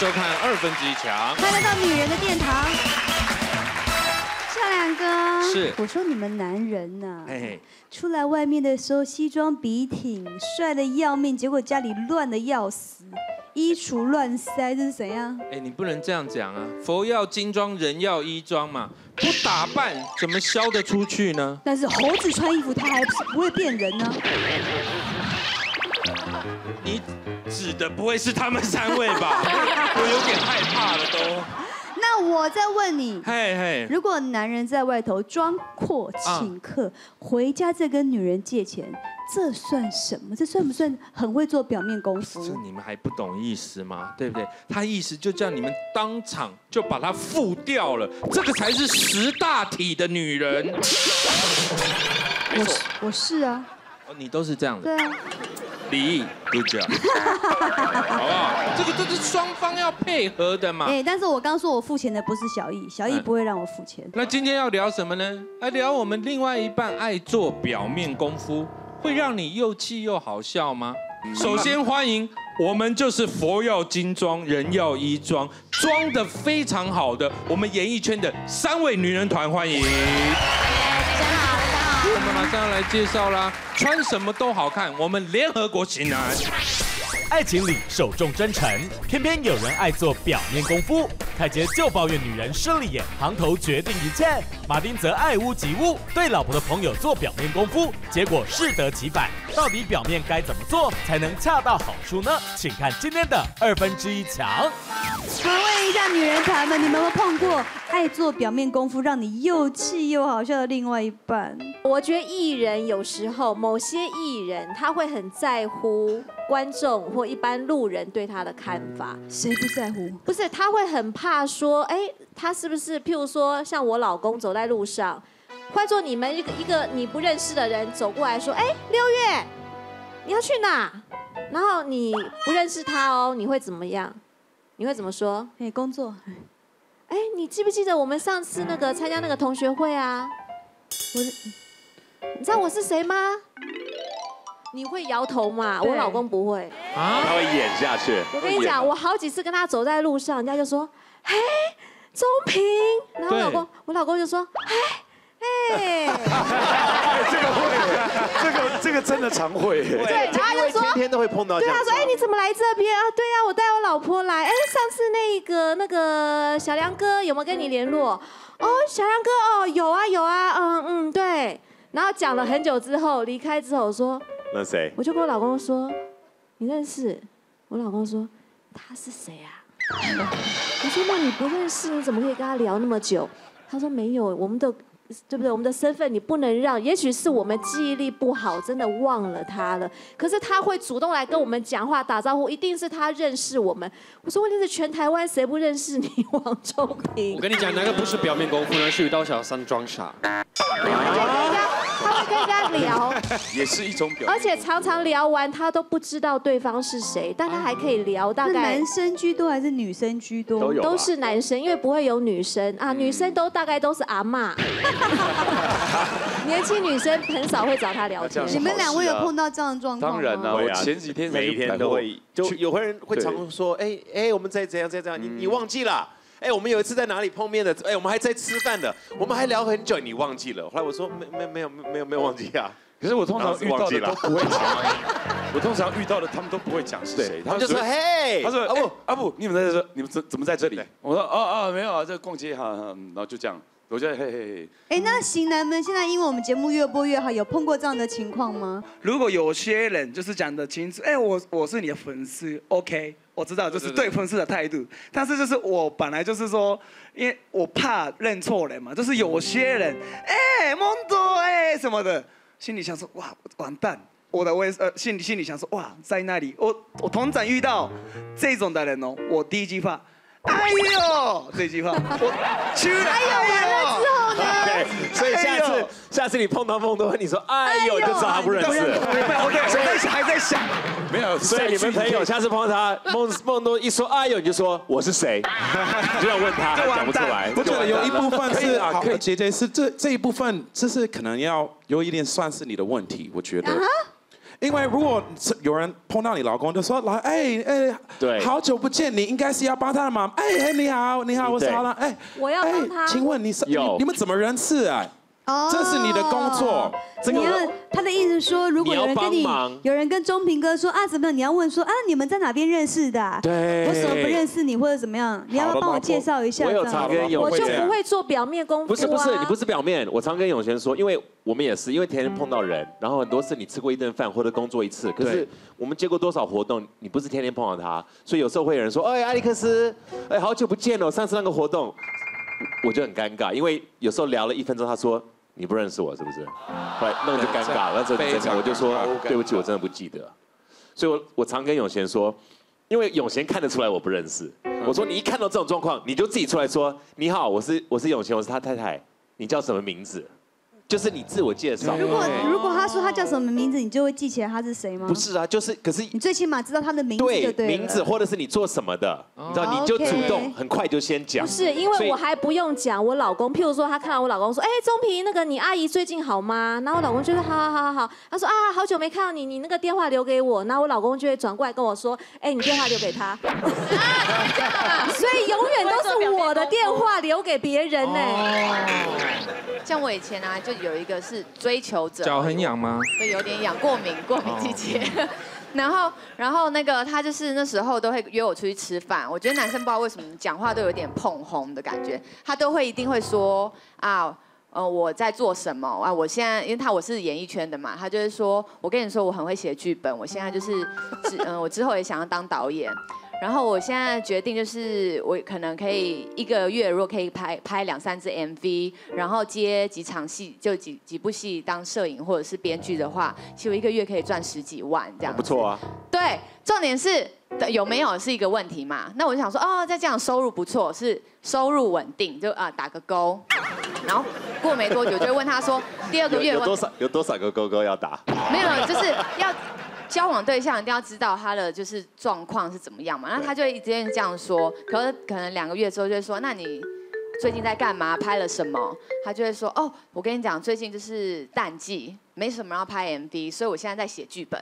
收看二分之一强。欢迎来到女人的殿堂。夏亮哥，是我说你们男人呐、嘿嘿，出来外面的时候西装笔挺，帅的要命，结果家里乱的要死，衣橱乱塞，这是怎样？哎，你不能这样讲啊！佛要金装，人要衣装嘛，不打扮怎么销得出去呢？但是猴子穿衣服，它还不会变人呢。你指的不会是他们三位吧？我有点害怕了都。那我再问你，嘿嘿，如果男人在外头装阔请客，回家再跟女人借钱，这算什么？这算不算很会做表面功夫这夫？你们还不懂意思吗？对不对？他意思就叫你们当场就把他付掉了，这个才是识大体的女人。我是我是啊，哦，你都是这样的。对啊，李，good job，好不好？这个这是双方要配合的嘛。哎、但是我刚说我付钱的不是小易，小易嗯不会让我付钱。那今天要聊什么呢？来聊我们另外一半爱做表面功夫，会让你又气又好笑吗？首先欢迎我们就是佛要金装，人要衣装，装的非常好的我们演艺圈的三位女人团，欢迎。大家好，大家好我们马上要来介绍啦，穿什么都好看，我们联合国型男。爱情里首重真诚，偏偏有人爱做表面功夫。凯杰就抱怨女人势利眼，行头决定一切。马丁则爱屋及乌，对老婆的朋友做表面功夫，结果适得其反。到底表面该怎么做才能恰到好处呢？请看今天的二分之一强。我们问一下女人团们，你们有没有碰过爱做表面功夫，让你又气又好笑的另外一半？我觉得艺人有时候某些艺人他会很在乎观众或一般路人对他的看法，谁不在乎？不是他会很怕说，哎，他是不是譬如说像我老公走在路上，换做你们一个一个你不认识的人走过来说，哎，六月你要去哪？然后你不认识他哦，你会怎么样？你会怎么说？哎、工作，哎，你记不记得我们上次那个参加那个同学会啊？我你知道我是谁吗？你会摇头嘛？我老公不会。啊他会演下去。我跟你讲，我好几次跟他走在路上，人家就说：“嘿，钟平。”然后我老公，我老公就说：“嘿，嘿。这个会，这个这个真的常会。”对，然后他就说天。天都会碰到这对，他说：“样子啊。哎，你怎么来这边啊？对呀、我带我老婆来。哎，上次那个那个小梁哥有没有跟你联络？哦，小梁哥，哦，有啊有啊，嗯嗯，对。然后讲了很久之后，离开之后我说，那谁？我就跟我老公说：“你认识？”我老公说：“他是谁啊？”我说：“那你不认识，你怎么可以跟他聊那么久？”他说：“没有，我们的对不对？我们的身份你不能让，也许是我们记忆力不好，真的忘了他了。可是他会主动来跟我们讲话、打招呼，一定是他认识我们。我说：问题是全台湾谁不认识你，王中平我？跟你讲，那个不是表面功夫呢？是遇到小三装傻。他会跟人家聊。”也是一种表而且常常聊完，他都不知道对方是谁，但他还可以聊大概男生居多还是女生居多？都有都是男生，因为不会有女生啊，女生都大概都是阿妈，年轻女生很少会找他聊天这样。你们两位有碰到这样的状况吗？当然啦，会啊我前几天每一天都会，就去有人会常说，哎哎，我们在怎样在怎样，你你忘记了。哎，我们有一次在哪里碰面的？哎，我们还在吃饭的，我们还聊很久，你忘记了？后来我说没没没有没有没有忘记啊。可是我通常遇到的都不会讲，我我通常遇到的他们都不会讲是谁，他们就说嘿，他说阿啊不布阿布，你们在这，你们怎怎么在这里？我说哦哦没有啊，在逛街哈，哈嗯然后就这样，我觉得嘿嘿嘿。哎，那型男们现在因为我们节目越播越好，有碰过这样的情况吗？如果有些人就是讲的清楚，哎、我我是你的粉丝，OK，我知道，就是对粉丝的态度。但是就是我本来就是说，因为我怕认错人嘛，就是有些人，哎、蒙多哎什么的，心里想说哇完蛋，我的我也是呃心里心里想说哇在那里，我我同展遇到这种的人哦，我第一句话。哎呦，这句话，我去了，哎呦，对，所以下次下次你碰到梦多，你说哎呦，就知道他不认识。我对，我在想还在想，没有，所以你们朋友下次碰到他，梦 梦多一说哎呦，你就说我是谁，你 就要问他，讲不出来。我觉得有一部分是好啊可以。姐姐是这这一部分，这是可能要有一点算是你的问题，我觉得。因为如果有人碰到你老公，就说来，哎哎，对。好久不见，你应该是要帮他的忙。哎哎，你好，你好，我是对。好了，哎，我要帮他。哎请问你是你你们怎么认识啊？哦这是你的工作，这你要个他的意思说，如果有人跟你有人跟钟平哥说啊怎么样，你要问说啊你们在哪边认识的、啊？对我怎么不认识你或者怎么样？你要不要帮我介绍一下？我有常跟永我就不会做表面功夫啊。不是不是，你不是表面。我常跟永贤说，因为我们也是，因为天天碰到人，然后很多次你吃过一顿饭或者工作一次，可是我们接过多少活动，你不是天天碰到他，所以有时候会有人说，哎，艾利克斯，哎，好久不见了，上次那个活动，我就很尴尬，因为有时候聊了一分钟，他说你不认识我是不是？后来那个就尴尬了，那时候非常真的我就说对不起，我真的不记得。所以我我常跟永贤说，因为永贤看得出来我不认识，我说你一看到这种状况，你就自己出来说你好，我是我是永贤，我是他太太，你叫什么名字？就是你自我介绍。如果如果他说他叫什么名字，你就会记起来他是谁吗？不，是啊，就是可是你最起码知道他的名字就对对名字或者是你做什么的，你知道哦你就主动很快就先讲。不是，因为我还不用讲，我老公，譬如说他看到我老公说，哎，钟平，那个你阿姨最近好吗？然后我老公就说，好好好好好。他说啊，好久没看到你，你那个电话留给我。然后我老公就会转过来跟我说，哎，你电话留给他。所以永远都是我的电话留给别人呢。像我以前啊，就有一个是追求者，脚很痒吗？对，有点痒，过敏，过敏季节。然后，然后那个他就是那时候都会约我出去吃饭。我觉得男生不知道为什么讲话都有点碰红的感觉，他都会一定会说啊，呃，我在做什么啊？我现在因为他我是演艺圈的嘛，他就是说我跟你说我很会写剧本，我现在就是，嗯、我之后也想要当导演。然后我现在决定就是，我可能可以一个月，如果可以拍拍两三支 MV，然后接几场戏，就几几部戏当摄影或者是编剧的话，其实我一个月可以赚十几万这样。不错啊。对，重点是有没有是一个问题嘛？那我就想说，哦，在这样收入不错，是收入稳定，就啊打个勾。然后过没多久就会问他说，第二个月有多少有多少个勾勾要打？没有，就是要交往对象一定要知道他的就是状况是怎么样嘛。那他就一直这样说，可是可能两个月之后就会说，那你最近在干嘛？拍了什么？他就会说，哦，我跟你讲，最近就是淡季，没什么要拍 MV，所以我现在在写剧本。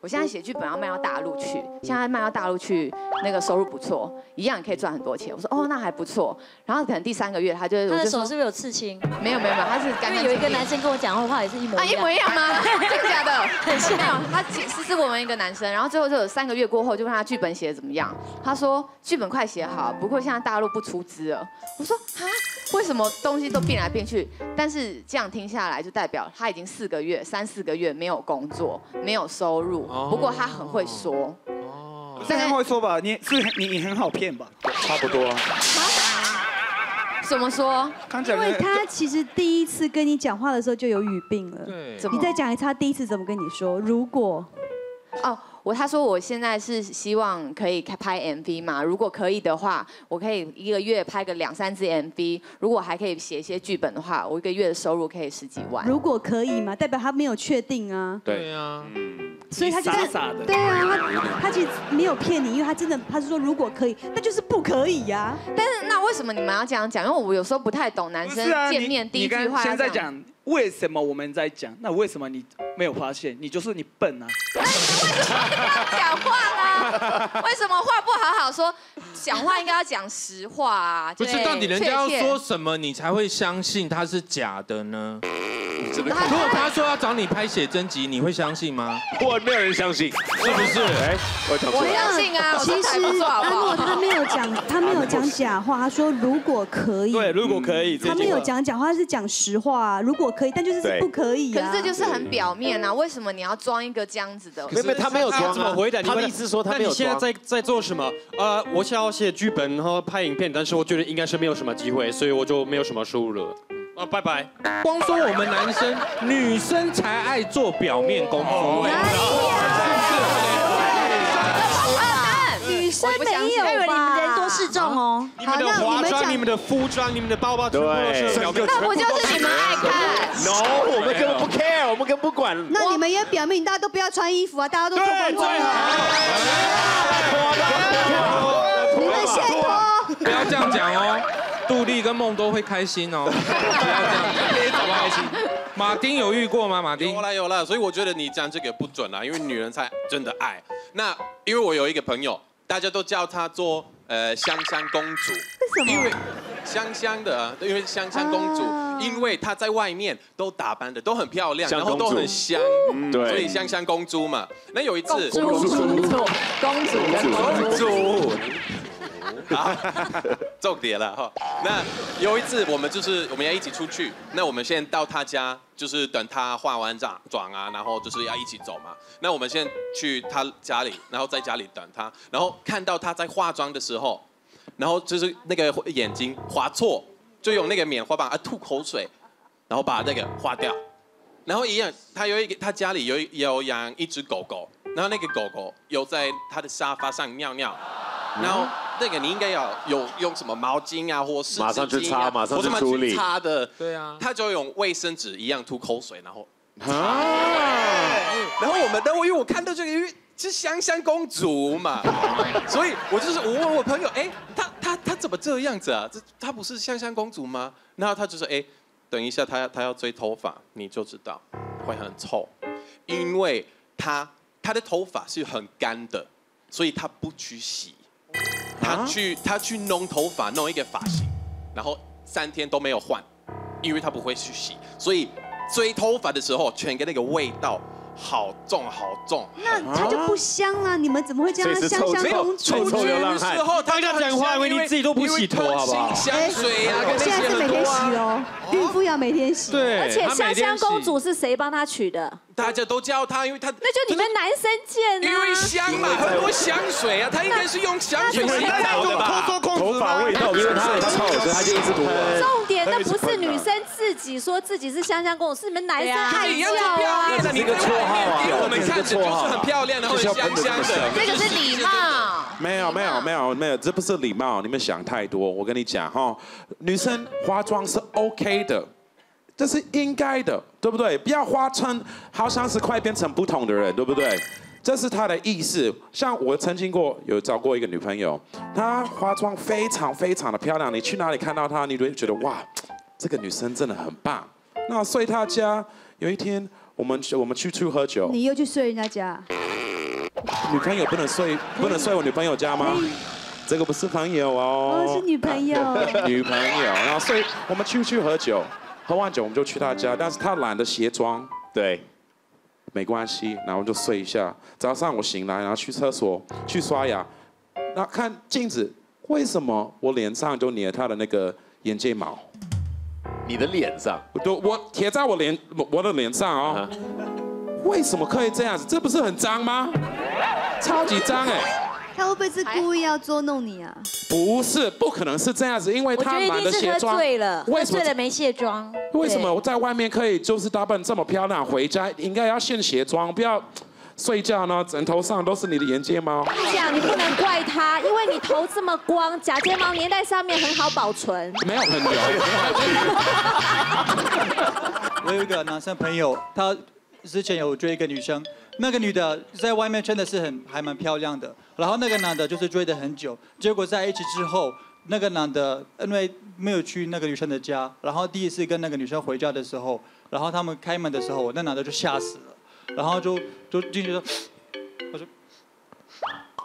我现在写剧本要卖到大陆去，现在卖到大陆去，那个收入不错，一样可以赚很多钱。我说，哦，那还不错。然后可能第三个月他就他的手是不是有刺青？没有没有没有，他是因干干为有一个男生跟我讲话也是一模啊，一样。一模一样吗？真的假的？很像。他其实是我们一个男生，然后最后就有三个月过后，就问他剧本写的怎么样。他说剧本快写好，不过现在大陆不出资了。我说啊，为什么东西都变来变去？但是这样听下来，就代表他已经四个月、三四个月没有工作，没有收入。不过他很会说。这样会说吧？你是你你很好骗吧？差不多啊。怎么说？因为他其实第一次跟你讲话的时候就有语病了。对怎么你再讲一次，他第一次怎么跟你说？如果哦，我他说我现在是希望可以开拍 MV 嘛，如果可以的话，我可以一个月拍个两三支 MV，如果还可以写一些剧本的话，我一个月的收入可以十几万。如果可以嘛，代表他没有确定啊，对啊，所以他就傻傻的对啊，他他其实没有骗你，因为他真的他是说如果可以，那就是不可以呀、但是那为什么你们要这样讲？因为我有时候不太懂男生见面第一句话。现在讲为什么我们在讲，那为什么你没有发现？你就是你笨啊！哎，为什么要讲话啦，为什么话不好好说？讲话应该要讲实话啊。不是，到底人家要说什么，你才会相信他是假的呢？如果他说要找你拍写真集，你会相信吗？我没有人相信，是不是？哎，我。相信啊，其实错好不阿诺？他没有讲，他没有讲假话，他说如果可以，对，如果可以，他没有讲假话，他是讲实话啊。如果可以，但就是对不可以啊。可是这就是很表面啊，为什么你要装一个这样子的？没有没，他没有装啊。怎么回答？他的意思说他没有那你现在。在在做什么？呃，我想要写剧本，然后拍影片，但是我觉得应该是没有什么机会，所以我就没有什么收入了。啊，拜拜。光说我们男生，女生才爱做表面功夫。女生没有我吧？以为你们人多势众哦。你们的好那你化妆、你们的服装、你们的包包，全部都对是表面。那不就是你们爱看？No，我们根本不 care，我们根本不管。那你们也表明大家都不要穿衣服啊，大家都脱光光啊。你们先脱。不要这样讲哦。杜丽跟梦都会开心哦，不要这样，好不好？马丁有遇过吗？马丁有了有了，所以我觉得你讲这个不准啦，因为女人才真的爱。那因为我有一个朋友，大家都叫她做呃香香公主，为什么？因为香香的啊，因为香香公主，啊。因为她在外面都打扮的都很漂亮，然后都很香，所以香香公主嘛。那有一次，公主，公主，公主，公主。好，重点了哈。那有一次我们就是我们要一起出去，那我们先到他家，就是等他化完妆妆啊，然后就是要一起走嘛。那我们先去他家里，然后在家里等他，然后看到他在化妆的时候，然后就是那个眼睛划错，就用那个棉花棒啊吐口水，然后把那个划掉。然后一样，他有一个他家里有有养一只狗狗，然后那个狗狗有在他的沙发上尿尿，然后那个你应该要有用什么毛巾啊，或湿马上去擦马上去处理擦的。对啊，他就用卫生纸一样吐口水，然后，啊，然后我们，然后因为我看到这个，因为是香香公主嘛，所以我就是我问我朋友，哎，她她她怎么这样子啊？这她不是香香公主吗？然后他就说，哎，等一下，她她要追头发，你就知道会很臭，因为她她的头发是很干的，所以他不去洗，他去他去弄头发，弄一个发型，然后三天都没有换，因为他不会去洗，所以追头发的时候，全个那个味道好重好重。那它就不香了，你们怎么会叫它香香公主臭臭流浪汉时候他大家讲话以为你自己都不洗头好不好香水啊，跟那现在是每天洗很多啊，喽，孕妇要每天洗。对，而且香香公主是谁帮她取的？大家都叫他，因为他那就你们男生见因为啊。香嘛，很多香水啊，他应该是用香水洗澡的吧？头发味道，因为他他臭，所以他就一直喷。重点那不是女生自己说自己是香香公主，是你们男生爱你要是叫啊漂亮。的，你在外面给我们看着就是很漂亮，然后很香香的。这个是礼貌。没有没有没有没有，这不是礼貌，你们想太多。我跟你讲哈，女生化妆是 OK 的，这是应该的，对不对？不要化成好像是快变成不同的人，对不对？这是她的意思。像我曾经过有找过一个女朋友，她化妆非常非常的漂亮，你去哪里看到她，你都会觉得哇，这个女生真的很棒。那睡她家，有一天我们我们去去喝酒，你又去睡人家家，女朋友不能睡不能睡我女朋友家吗？这个不是朋友哦，哦，是女朋友。女朋友，然后所以我们出去喝酒，喝完酒我们就去她家，但是她懒得卸妆，对，没关系，然后就睡一下。早上我醒来，然后去厕所去刷牙，然后看镜子，为什么我脸上就粘她的那个眼睫毛？你的脸上，我就我贴在我脸我的脸上哦，为什么可以这样子？这不是很脏吗？超级脏哎！他会不会是故意要捉弄你啊？不是，不可能是这样子，因为他懒得定是喝卸妆。醉了，喝为什么醉了没卸妆。为什么我在外面可以就是打扮这么漂亮，回家应该要先卸妆，不要睡觉呢枕头上都是你的眼睫毛。这样你不能怪他，因为你头这么光，假睫毛粘在上面很好保存。没有很油。我有一个男生朋友，他之前有追一个女生，那个女的在外面真的是很还蛮漂亮的，然后那个男的就是追的很久，结果在一起之后，那个男的因为没有去那个女生的家，然后第一次跟那个女生回家的时候，然后他们开门的时候，那男的就吓死了，然后就就进去说，我说，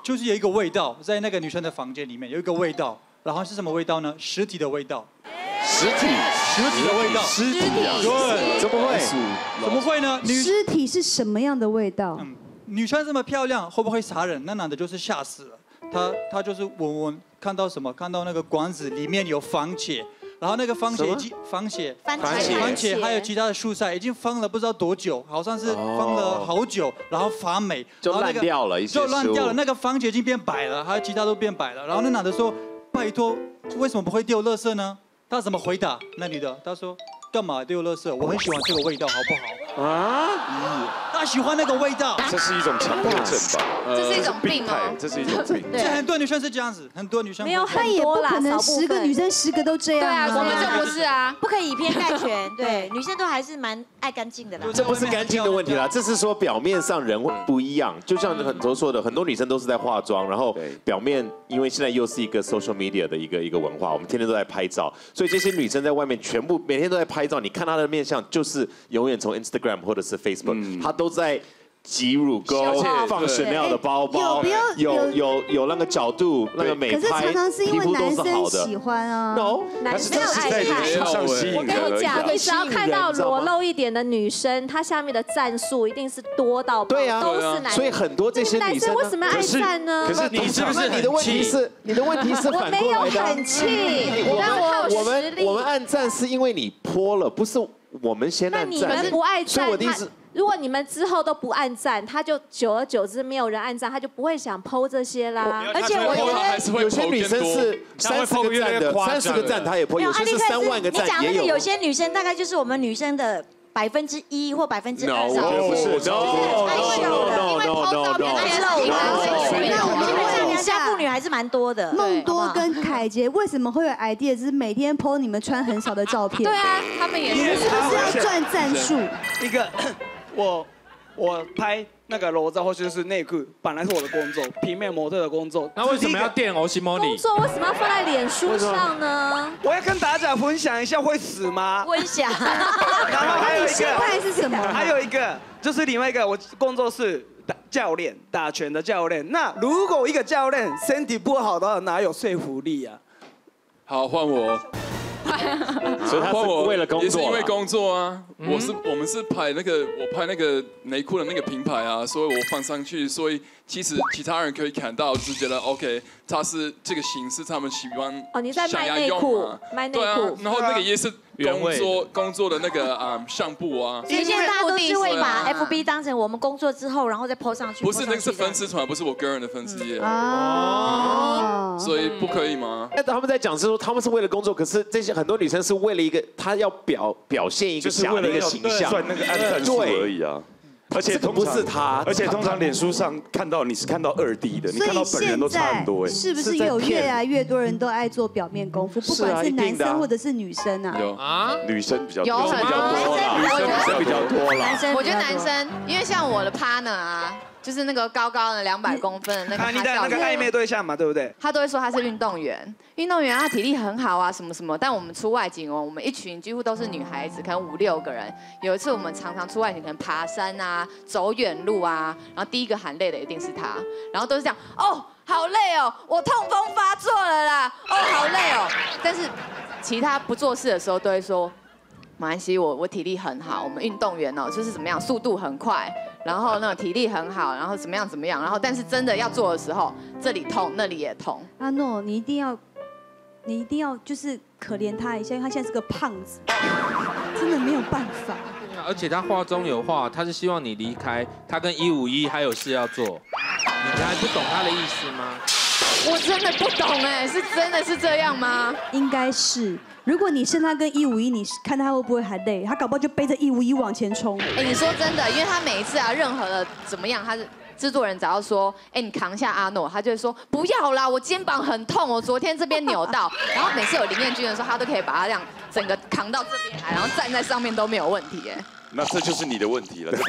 就是有一个味道在那个女生的房间里面有一个味道，然后是什么味道呢？尸体的味道。实体，尸体的味道，尸体啊对，怎么会？怎么会呢？女尸体是什么样的味道？嗯女生这么漂亮，会不会杀人？那男的就是吓死了。他他就是闻闻看到什么？看到那个管子里面有番茄，然后那个番茄已经番茄番番茄番茄还有其他的蔬菜已经放了不知道多久，好像是放了好久，然后发霉，就然后那个烂掉了一些就烂掉了。那个番茄已经变白了，还有其他都变白了。然后那男的说：“拜托，为什么不会丢垃圾呢？”他怎么回答？那女的他说：“干嘛丢垃圾？我很喜欢这个味道，好不好？”啊，他喜欢那个味道。这是一种强迫症吧？呃这是一种病态哦，这是一种病。对很多女生是这样子，很多女生没有会但也不可能十个女生十个都这样、对啊，我们就不是啊。不可以以偏概全。对，女生都还是蛮爱干净的啦。这不是干净的问题啦，这是说表面上人会不一样。就像很多说的，很多女生都是在化妆，然后表面因为现在又是一个 social media 的一个一个文化，我们天天都在拍照，所以这些女生在外面全部每天都在拍照，你看她的面相就是永远从 Instagram 或者是 Facebook，他都在。挤乳沟而且，放 Chanel 的包包，有有有有有那个角度，那个美可是拍，常常是因为皮肤都男是好的生喜。欢啊。No，男生爱看。我跟你讲，你只要看到裸露一点的女生，她下面的赞数一定是多到爆对啊，都是男生。所以很多这些男女生生为什么要爱赞呢？可是你是不是你的问题是你的问题是我反过没有来的啊？很气，我但我靠们我。们我们按赞是因为你泼了，不是我们先那按赞。你们不爱赞他所以我的意思，如果你们之后都不按赞，他就久而久之没有人按赞，他就不会想剖这些啦。而且我觉得有些女生是三十个赞的，三十个赞他也剖，有些是三万个你讲赞也有。那个有些女生大概就是我们女生的百分之一或百分之二我觉得不是，no no no no no no。那我们这样家妇女还是蛮多的。梦多跟凯杰为什么会有 idea，就是每天 po 你们穿很少的照片？对啊，他们也你们是不是要赚赞数？一个，我我拍那个裸照或者是内裤，本来是我的工作，平面模特的工作。那为什么要电欧西莫工里？作为什么要放在脸书上呢？我要跟大家分享一下会死吗？分享。然后还有一心个态是什么？还有一个就是另外一个，我工作室打教练，打拳的教练。那如果一个教练身体不好的话，哪有说服力啊？好，换我。所以他是为了工作啊也是因为工作啊。嗯我是我们是拍那个我拍那个内裤的那个品牌啊，所以我放上去，所以其实其他人可以看到，就是觉得 OK，他是这个形式，他们喜欢哦，你在想要卖内裤对啊裤，。然后那个也是工作工作的那个啊相簿啊。所以现在大家都是会把 FB 当成我们工作之后，然后再 po 上去。不是那个是粉丝团，不是我个人的粉丝页。哦所以不可以吗？那他们在讲是说他们是为了工作，可是这些很多女生是为了一个她要表表现一个就是假的一个形象，赚那个按赞数而已啊。而且通常不是他而且通常脸书上看到你是看到二 D 的，你所看到以现本人都差很在多哎。是不是有越来越多人都爱做表面功夫，不管是男生或者是女生啊？有。啊，女生比较有多，很比较多啦，女多生比较多男生。我觉得男生，因为像我的 partner 啊，就是那个高高的两百公分的那个啊，你的那个暧昧对象嘛，对不对？他都会说他是运动员，运动员他体力很好啊，什么什么。但我们出外景哦，我们一群几乎都是女孩子，可能五六个人。有一次我们常常出外景，可能爬山啊，走远路啊，然后第一个喊累的一定是他，然后都是这样，哦，好累哦，我痛风发作了啦，哦，好累哦。但是其他不做事的时候都会说。马来西我我体力很好，我们运动员哦，就是怎么样，速度很快，然后那个体力很好，然后怎么样怎么样，然后但是真的要做的时候，这里痛那里也痛。阿诺，你一定要，你一定要就是可怜他一下，因为他现在是个胖子，真的没有办法。而且他话中有话，他是希望你离开，他跟一五一还有事要做，你还不懂他的意思吗？我真的不懂哎，是真的是这样吗？应该是，如果你剩他跟一五一，你看他会不会还累？他搞不好就背着一五一往前冲。哎，你说真的，因为他每一次啊，任何的怎么样，他是。制作人只要说，哎，你扛一下阿诺，他就会说不要啦，我肩膀很痛，我昨天这边扭到。然后每次有林彦君的时候，他都可以把他这样整个扛到这边来，然后站在上面都没有问题，哎。那这就是你的问题了，这不。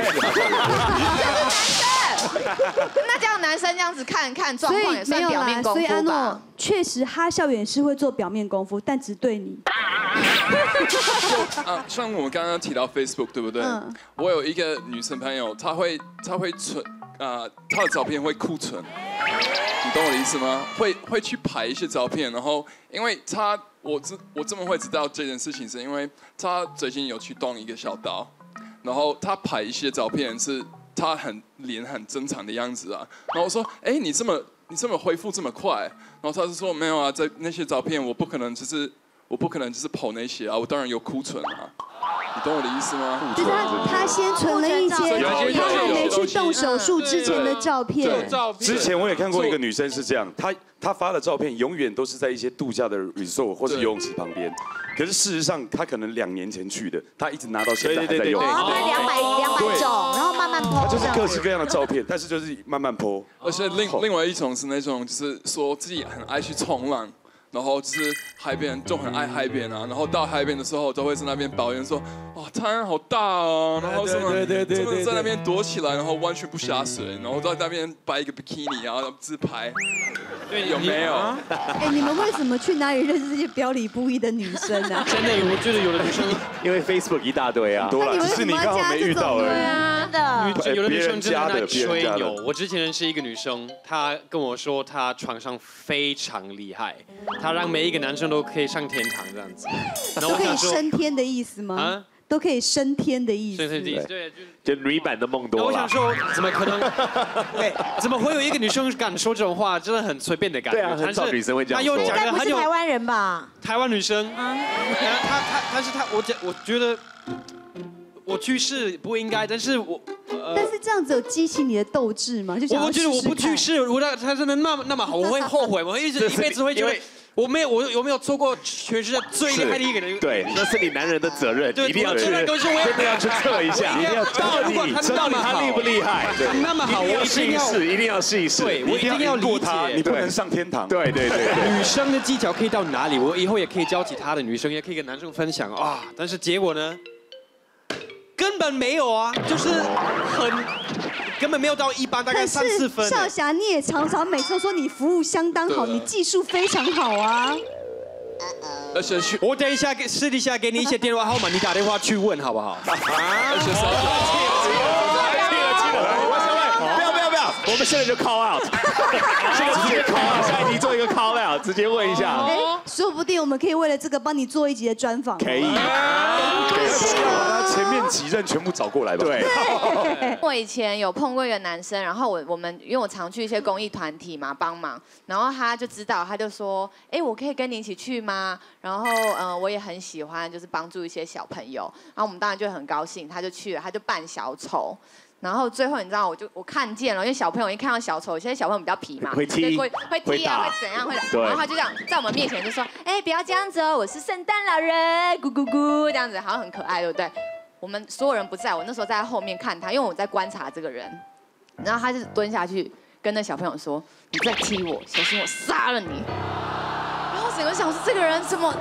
那这样男生这样子看看状所以况也算没有啦，表面功所以阿夫吧诺？确实哈校园是会做表面功夫，但只对你。啊，像我们刚刚提到 Facebook，对不对？嗯我有一个女生朋友，她会她会存啊、她的照片会库存，你懂我的意思吗？会会去拍一些照片，然后因为她我知我这么会知道这件事情，是因为她最近有去动一个小刀，然后他拍一些照片是他很脸很正常的样子啊，然后我说，哎，你这么你这么恢复这么快，然后他就说没有啊，在那些照片我不可能只是我不可能就是跑那些啊，我当然有库存啊。你懂我的意思吗？就是他他先存了一些他还没去动手术之前的照片。之前我也看过一个女生是这样，她她发的照片永远都是在一些度假的 resort 或是游泳池旁边，可是事实上她可能两年前去的，她一直拿到现在还在用。两百两百种，然后慢慢她剖。就是各式各样的照片，但是就是慢慢剖。而且另另外一种是那种就是说自己很爱去冲浪。然后就是海边就很爱海边啊，然后到海边的时候都会在那边抱怨说，哇，太阳好大哦，然后什么，对对对在那边躲起来，然后完全不下水，然后在那边摆一个 bikini，然后自拍，对，有没有？哎，你们为什么去哪里认识这些表里不一的女生呢？真的，我觉得有的女生，因为 Facebook 一大堆啊，多了，只是你刚好没遇到而已。真的，女有的女生真的在吹牛。我之前认识一个女生，她跟我说她床上非常厉害，她让每一个男生都可以上天堂这样子。然后都可以升天的意思吗啊？都可以升天的意思。对对对对，就女版的梦多啦。我想说，怎么可能？对，怎么会有一个女生敢说这种话？真的很随便的感觉。对啊很少女生会这样她又说应该讲的很有不是台湾人吧？台湾女生，啊，她她但是她我讲我觉得我去世不应该，但是我呃但是这样子有激起你的斗志吗？就想我我觉得我不去世，我让他真的那么那么好，我会后悔，我会一直 一辈子会觉得我没有我有没有做过全世界最厉害的一个人？对，那是你男人的责任，对一定要去，真的要去测一下，我一定要到底真的那么好他厉不厉害？他那么好我一定要试一试，一定要试一试，对我一定要理解你不能上天堂。对对对对。女生的技巧可以到哪里？我以后也可以教其他的女生，也可以跟男生分享啊。但是结果呢，根本没有啊，就是很根本没有到一般，大概三四分。少侠，你也常常每次都说你服务相当好，你技术非常好啊。而且去，我等一下给私底下给你一些电话号码，你打电话去问好不好？而且少不要不要不要，我们现在就 call out，现在直接 call out，下一集做一个 call out，直接问一下，哎，说不定我们可以为了这个帮你做一集的专访。可以。把他前面几任全部找过来吧。对，我以前有碰过一个男生，然后我我们因为我常去一些公益团体嘛帮忙，然后他就知道，他就说，哎，我可以跟你一起去吗？然后呃我也很喜欢就是帮助一些小朋友，然后我们当然就很高兴，他就去了，他就扮小丑。然后最后你知道，我就我看见了，因为小朋友一看到小丑，有些小朋友比较皮嘛，会踢就会会踢啊，会怎样会，对然后他就这样在我们面前就说，哎，不要这样子哦，我是圣诞老人，咕咕咕这样子，好像很可爱，对不对？我们所有人不在，我那时候在后面看他，因为我在观察这个人，然后他就蹲下去跟那小朋友说：“你再踢我，小心我杀了你。”然后整个想说这个人怎么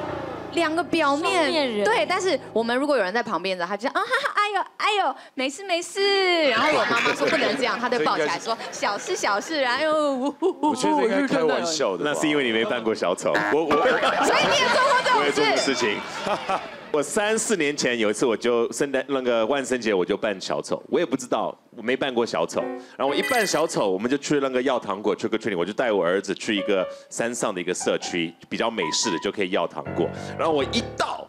两个表面面人对，但是我们如果有人在旁边的，他就啊哈哈，哎呦哎呦，没事没事。然后我妈妈说不能这样，他就抱起来说小事小事，然后呜呼呼我觉得这应该开玩笑的。那是因为你没扮过小丑，我我所以你也做过这我也做过种事。事情。我三四年前有一次，我就圣诞那个万圣节，我就扮小丑，我也不知道，我没扮过小丑。然后我一扮小丑，我们就去那个要糖果 trick or treating，我就带我儿子去一个山上的一个社区，比较美式的，就可以要糖果。然后我一到。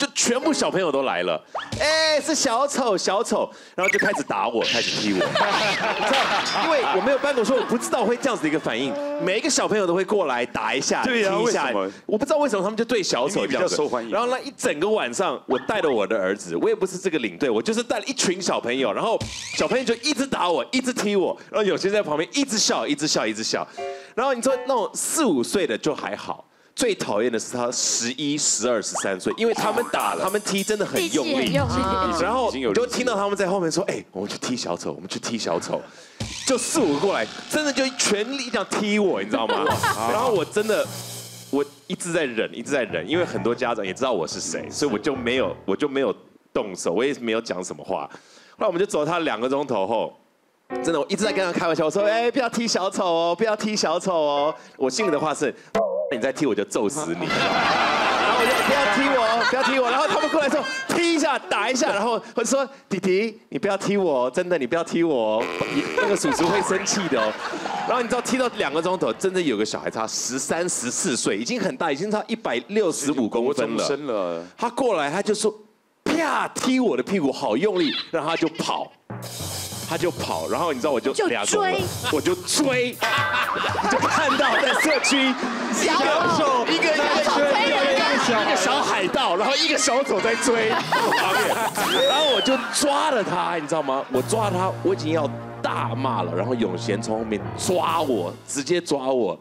就全部小朋友都来了，哎，是小丑，小丑，然后就开始打我，开始踢我，知道？因为我没有办过，说我不知道会这样子的一个反应，每一个小朋友都会过来打一下，踢一下我不知道为什么他们就对小丑比较受欢迎然后那一整个晚上，我带着我的儿子，我也不是这个领队，我就是带了一群小朋友，然后小朋友就一直打我，一直踢我，然后有些在旁边一直笑，一直笑，一直笑。然后你说那种四五岁的就还好。最讨厌的是他十一、十二、十三岁，因为他们打、他们踢真的很用力然后就听到他们在后面说：“哎，我们去踢小丑，我们去踢小丑。”就四五个过来，真的就全力这样踢我，你知道吗？然后我真的，我一直在忍，一直在忍，因为很多家长也知道我是谁，所以我就没有，我就没有动手，我也没有讲什么话。后来我们就走他两个钟头后。真的，我一直在跟他开玩笑，我说：“哎，不要踢小丑哦，不要踢小丑哦。”我心里的话是：“你再踢我就揍死你。”然后我就不要踢我，不要踢我。然后他们过来说踢一下，打一下，然后我说：“弟弟，你不要踢我，真的，你不要踢我，那个叔叔会生气的哦。”然后你知道踢到两个钟头，真的有个小孩差十三、十四岁，已经很大，已经差一百六十五公分了。了，他过来他就说：“啪，踢我的屁股，好用力。”然后他就跑。他就跑，然后你知道我就就俩追我就追，就看到在社区小两手一个一个小追，追人家一个小海盗，然后一个小丑在追，然后我就抓了他，你知道吗？我抓他，我已经要大骂了，然后永贤从后面抓我，直接抓我，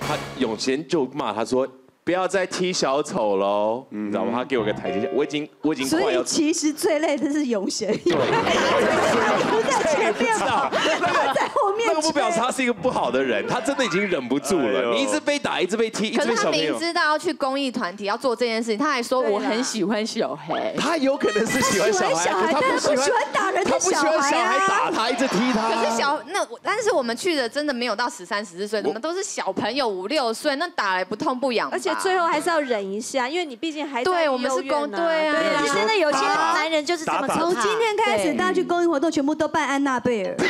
他永贤就骂他说。不要再踢小丑喽，你知道吗？他给我个台阶下，我已经我已经所快要以其实最累的是永贤，因为他不在前面跑，他在后面那个不表示他是一个不好的人，他真的已经忍不住了。你一直被打，一直被踢，一可是他直被小朋友明。知道要去公益团体要做这件事情，他还说我很喜欢小黑。他有可能是喜欢小孩，可是他不喜欢打人他不喜欢小孩打他，一直踢他。可是小那我，但是我们去的真的没有到十三十四岁，我们都是小朋友五六岁，那打来不痛不痒吧。而且最后还是要忍一下，因为你毕竟还在对我们是公对啊对其实真的有些男人就是这么从今天开始，大家去公益活动全部都扮安娜贝尔。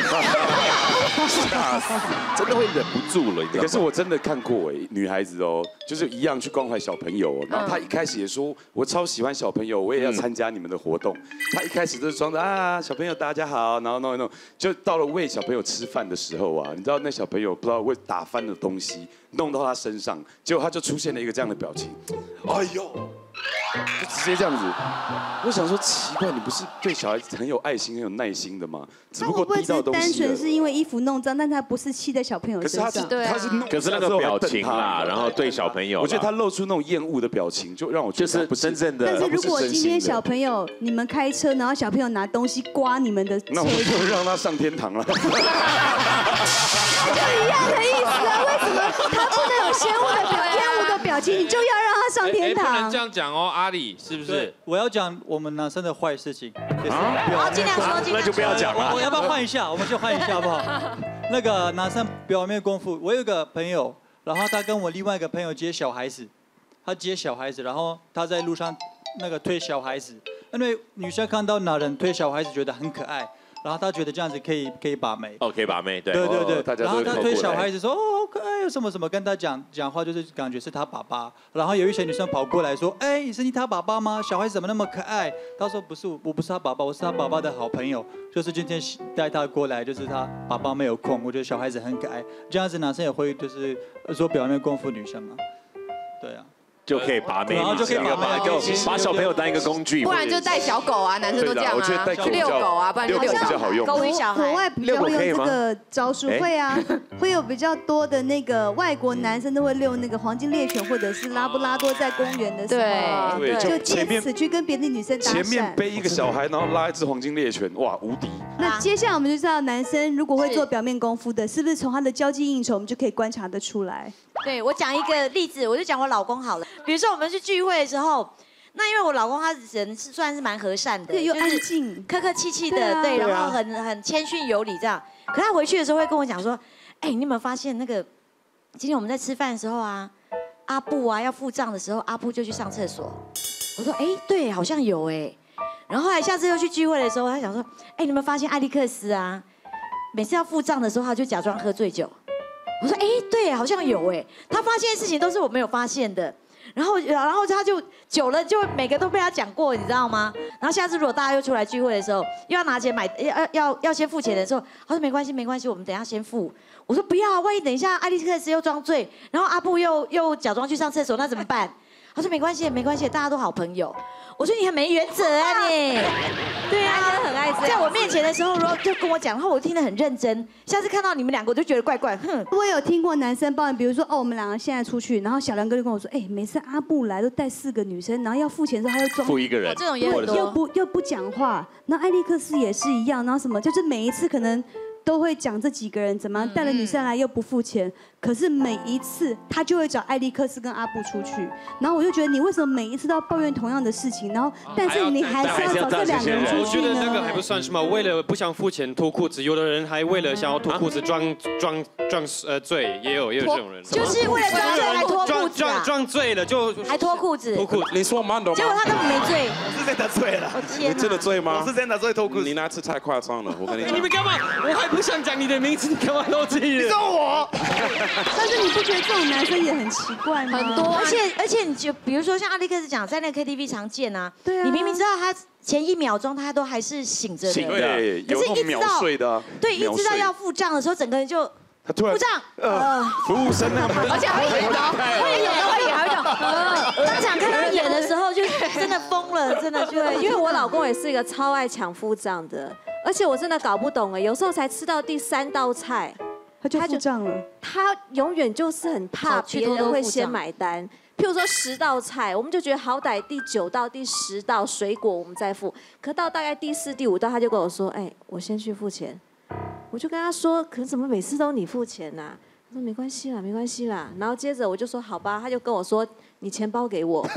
真的会忍不住了。可是我真的看过哎，女孩子哦，就是一样去关怀小朋友哦，然后她一开始也说，我超喜欢小朋友，我也要参加你们的活动。她一开始都是装着啊，小朋友大家好，然后弄一弄，就到了喂小朋友吃饭的时候啊，你知道那小朋友不知道会打翻的东西弄到他身上，结果他就出现了一个这样的表情，哎呦，就直接这样子。我想说奇怪，你不是对小孩子很有爱心、很有耐心的吗？只不过会不会滴到只是单东西了纯。是因为衣服弄脏，但他不是气在小朋友可是他是身上？他是弄可是那个表情啦，然后对小朋友，我觉得他露出那种厌恶的表情，就让我觉得就是不是真正的但是如果今天小朋友你们开车，然后小朋友拿东西刮你们的那我就让他上天堂了。就一样的意思啊！为什么他不能有嫌恶的表厌恶的表情，你就要让他上天哎不能这？样讲哦，阿里是不是？，我要讲我们男生的坏事情。啊好尽量说尽量那就不要讲了我我要不要换一下？我们就换一下好不好？那个男生表面功夫，我有个朋友，然后他跟我另外一个朋友接小孩子，他接小孩子，然后他在路上那个推小孩子，因为女生看到男人推小孩子觉得很可爱，然后他觉得这样子可以可以把妹。哦，可以把妹，对对对对，大家然后他推小孩子说哦好可爱哦什么什么，跟他讲讲话就是感觉是他爸爸，然后有一些女生跑过来说，哎，你是你他爸爸吗？小孩子怎么那么可爱？他说不是，我不是他爸爸，我是他爸爸的好朋友，就是今天带他过来，就是他爸爸没有空，我觉得小孩子很可爱，这样子男生也会就是说表面功夫女生嘛，对啊。就可以把妹，然后就可以把妹就把小朋友当一个工具，不然就带小狗啊，男生都这样啊，我觉得带狗去遛狗啊，不然就遛遛狗比较好用狗与小孩，国外比较会用这个招数，会啊，会有比较多的那个外国男生都会遛那个黄金猎犬或者是拉布拉多在公园的时候，对就就前面借此去跟别的女生搭前面讪。背一个小孩，然后拉一只黄金猎犬，哇，无敌！那接下来我们就知道，男生如果会做表面功夫的，是不是从他的交际应酬，我们就可以观察得出来？对我讲一个例子，我就讲我老公好了。比如说我们去聚会的时候，那因为我老公他人是算是蛮和善的，对又安静客客气气的，对然后很很谦逊有礼这样。可他回去的时候会跟我讲说，哎，你有没有发现那个今天我们在吃饭的时候啊，阿布啊要付账的时候，阿布就去上厕所。我说，哎，对，好像有哎。然后后来下次又去聚会的时候，他想说，哎，你有没有发现艾利克斯啊，每次要付账的时候，他就假装喝醉酒。我说，哎，对，好像有哎。他发现的事情都是我没有发现的。然后，然后他就久了，就每个都被他讲过，你知道吗？然后下次如果大家又出来聚会的时候，又要拿钱买，要要要先付钱的时候，他说没关系，没关系，我们等一下先付。我说不要，万一等一下艾利克斯又装醉，然后阿布又又假装去上厕所，那怎么办？他说没关系，没关系，大家都好朋友。我说你很没原则啊 你，对啊，很爱这样在我面前的时候，如果就跟我讲，然后我听得很认真。下次看到你们两个，我就觉得怪怪，哼。我有听过男生抱怨，比如说哦，我们两个现在出去，然后小梁哥就跟我说，哎，每次阿布来都带四个女生，然后要付钱的时候他又装付一个人哦这种也很多又不又不讲话。那艾利克斯也是一样，然后什么，就是每一次可能。都会讲这几个人怎么样带了女生来又不付钱，可是每一次他就会找艾利克斯跟阿布出去，然后我就觉得你为什么每一次都要抱怨同样的事情，然后但是你还是要找这两个人出我觉去得那个还？不算什么，为了不想付钱脱裤子，有的人还为了想要脱裤子装装装呃醉，也有也有这种人。就是为了装醉来脱裤子啊装装装醉了就还脱裤子脱裤子。你说慢点结果他根本没醉。我是真的醉了。你真的醉吗？我是真的醉脱裤子。你那次太夸张了，我跟你哎讲。你们干嘛？我还不想讲你的名字，你干嘛漏气？你说我？但是你不觉得这种男生也很奇怪吗？很多，而且而且你就比如说像阿力克斯讲，在那个 KTV 常见啊，对啊。你明明知道他前一秒钟他都还是醒着的，醒对，可有那种秒是一知道睡的啊，对，一知道要付账的时候，整个人就他突然付账，呃，服务生那 而且还会演哦，会演的会演，还会讲，呃当场看他演的时候，就真的疯了，真的就对，因为我老公也是一个超爱抢付账的，而且我真的搞不懂哎，有时候才吃到第三道菜，他就付账了。他永远就是很怕别人会先买单。譬如说十道菜，我们就觉得好歹第九道、第十道水果我们再付，可到大概第四、第五道，他就跟我说：“哎，我先去付钱。”我就跟他说：“可是怎么每次都你付钱呐、他说：“没关系啦，没关系啦。”然后接着我就说：“好吧。”他就跟我说：“你钱包给我。”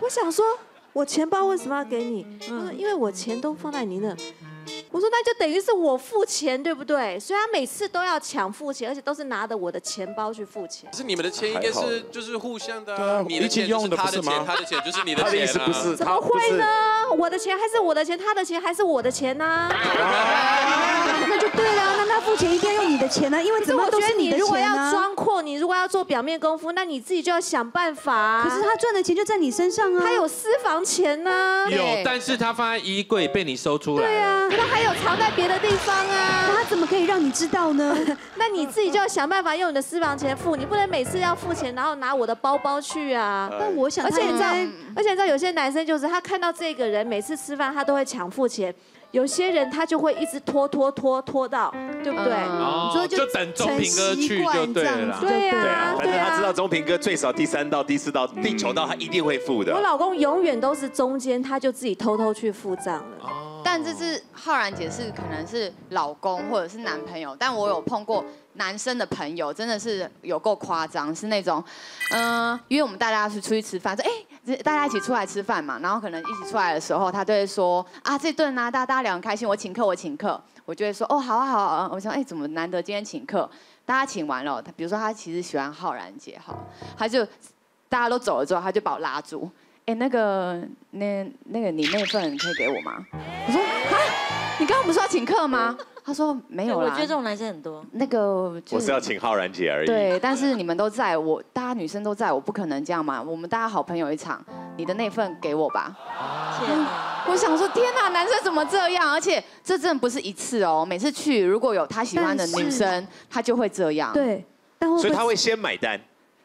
我想说，我钱包为什么要给你？他说：“因为我钱都放在你那。”我说：“那就等于是我付钱，对不对？”所以他每次都要抢付钱，而且都是拿着我的钱包去付钱。可是你们的钱应该是就是互相的对啊啊，你的一起钱就是用的他的钱，不是吗他的钱就是你的他的意钱啊。思不是怎么会呢？我的钱还是我的钱，他的钱还是我的钱呐、那就对了，那他付钱一定要用你的钱呢，因为怎么我觉得你都是的如果要。装阔，你如果要做表面功夫，那你自己就要想办法、啊。可是他赚的钱就在你身上啊。他有私房钱呢、有，但是他放在衣柜被你收出来。对啊，那还有藏在别的地方啊。那他怎么可以让你知道呢？那你自己就要想办法用你的私房钱付，你不能每次要付钱，然后拿我的包包去啊。但我想而且你知道而且你知道有些男生就是他看到这个人每次吃饭他都会抢付钱，有些人他就会一直拖拖拖拖到，对不对？哦你说就就等钟平哥去就对了啦。对对啊啊，，对反正他知道啊。钟平哥最少第三道、第四道、第九道他一定会付的我。老公永远都是中间，他就自己偷偷去付账了。但这是浩然姐是可能是老公或者是男朋友，但我有碰过男生的朋友，真的是有够夸张，是那种，嗯、因为我们大家是出去吃饭，说哎、大家一起出来吃饭嘛，然后可能一起出来的时候，他就会说啊这顿啊大家大家聊很开心，我请客我请客，我就会说哦好啊好啊，我想哎、怎么难得今天请客，大家请完了，他比如说他其实喜欢浩然姐哈，他就大家都走了之后，他就把我拉住。哎、那个，那那个，你那份可以给我吗？我说啊，你刚刚不是要请客吗？他说没有啦。我觉得这种男生很多。那个就我是要请浩然姐而已。对，但是你们都在我，大家女生都在我不可能这样嘛。我们大家好朋友一场，你的那份给我吧。天哪！我想说，天哪，男生怎么这样？而且这真的不是一次哦，每次去如果有他喜欢的女生，他就会这样。对，所以他会先买单，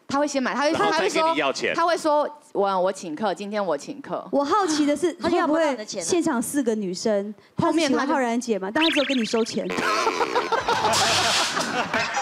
他会先买，他会他会说你要钱他会说我我请客，今天我请客。我好奇的是，他会不会现场四个女生，后面他后面他就浩然姐嘛，但他只有跟你收钱。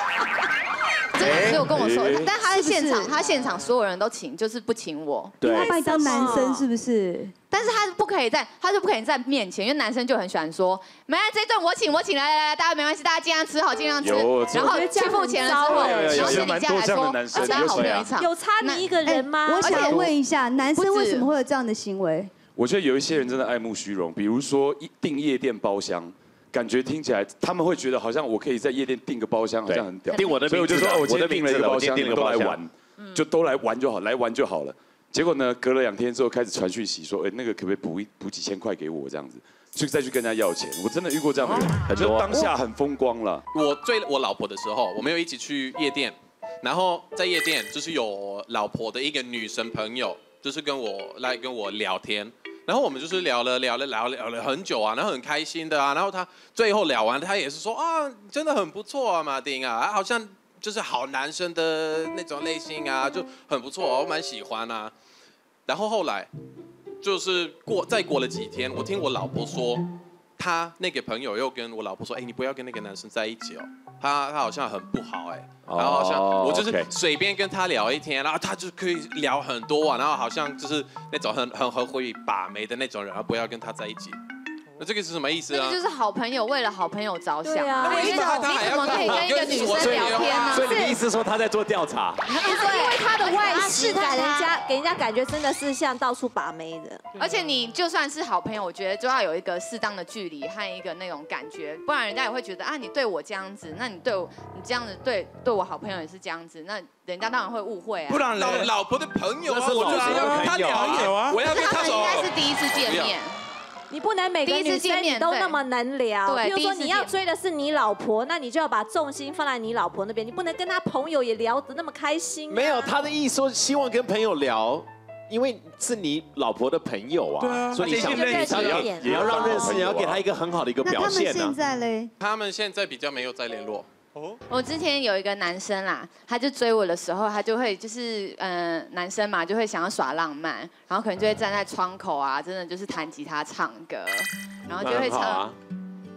真的只有跟我说哎，但他在现场，是是他现场所有人都请，就是不请我。因为他你当男生是不是？但是他不可以在，他就不可以在面前，因为男生就很喜欢说，没这顿我请，我请，来来来，大家没关系，大家尽量吃好，尽量吃。然后去付钱了之后，有有有然后私底下来说，呃大家好朋友一场。有差你一个人吗？我想问一下，男生为什么会有这样的行为？我觉得有一些人真的爱慕虚荣，比如说一订夜店包厢，感觉听起来他们会觉得好像我可以在夜店订个包厢，好像很屌。订我的所以我就说，我今天订了一个包厢，订了个包厢都来玩，就都来玩就好，来玩就好了。结果呢，隔了两天之后开始传讯息说，哎，那个可不可以补一补几千块给我这样子，就再去跟人家要钱。我真的遇过这样的人，就很多当下很风光了。我追我老婆的时候，我们有一起去夜店，然后在夜店就是有老婆的一个女生朋友，就是跟我来跟我聊天，然后我们就是聊了聊了聊了聊了很久啊，然后很开心的啊，然后他最后聊完，他也是说啊，真的很不错啊，马丁啊，好像就是好男生的那种类型啊，就很不错，我蛮喜欢啊。然后后来就是过再过了几天，我听我老婆说，他那个朋友又跟我老婆说，哎，你不要跟那个男生在一起哦，他他好像很不好哎，然后好像哦我就是随便跟他聊一天，然后他就可以聊很多啊，然后好像就是那种很很很会把妹的那种人，然后不要跟他在一起。那这个是什么意思啊这个？就是好朋友为了好朋友着想。对啊那你为什么他还要你怎么可以跟一个女生聊天呢？所以你的意思说他在做调查？因为他的外形给人家给人家感觉真的是像到处把妹的。而且你就算是好朋友，我觉得就要有一个适当的距离和一个那种感觉，不然人家也会觉得啊，你对我这样子，那你对我你这样子对对我好朋友也是这样子，那人家当然会误会啊。不然老？老婆的朋友啊，我就是老婆的要跟他朋友啊他们跟他走应。该是第一次见面，你不能每个第一次女生你都那么能聊。对比如说你要追的是你老婆，那你就要把重心放在你老婆那边，你不能跟他朋友也聊得那么开心啊。没有，他的意思说希望跟朋友聊。因为是你老婆的朋友啊，啊所以你想认识一点也要让认识，哦也要给他一个很好的一个那他们表现啊现。在嘞？他们现在比较没有再联络。我之前有一个男生啦，他就追我的时候，他就会就是呃男生嘛，就会想要耍浪漫，然后可能就会站在窗口啊，真的就是弹吉他唱歌，然后就会唱